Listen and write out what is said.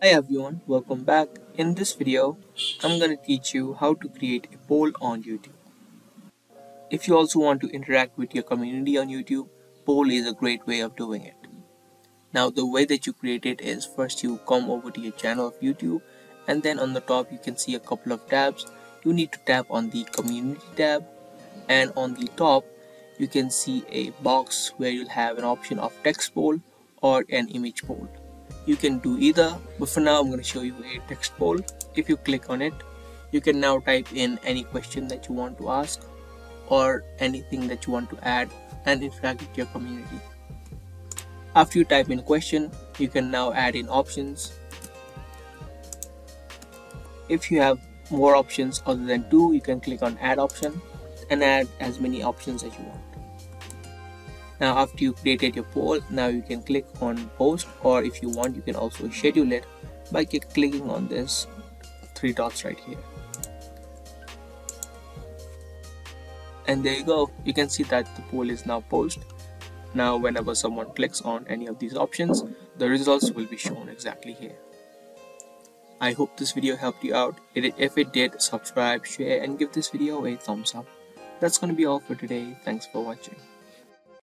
Hi everyone, welcome back. In this video, I'm going to teach you how to create a poll on YouTube. If you also want to interact with your community on YouTube, poll is a great way of doing it. Now the way that you create it is first you come over to your channel of YouTube and then on the top you can see a couple of tabs. You need to tap on the community tab and on the top you can see a box where you'll have an option of text poll or an image poll. You can do either, but for now I'm going to show you a text poll. If you click on it, you can now type in any question that you want to ask or anything that you want to add and interact with your community. After you type in question, you can now add in options. If you have more options other than two, you can click on add option and add as many options as you want now after you created your poll now you can click on post or if you want you can also schedule it by clicking on this three dots right here and there you go you can see that the poll is now posted now whenever someone clicks on any of these options the results will be shown exactly here I hope this video helped you out. If it did, subscribe, share and give this video a thumbs up. That's gonna be all for today. Thanks for watching.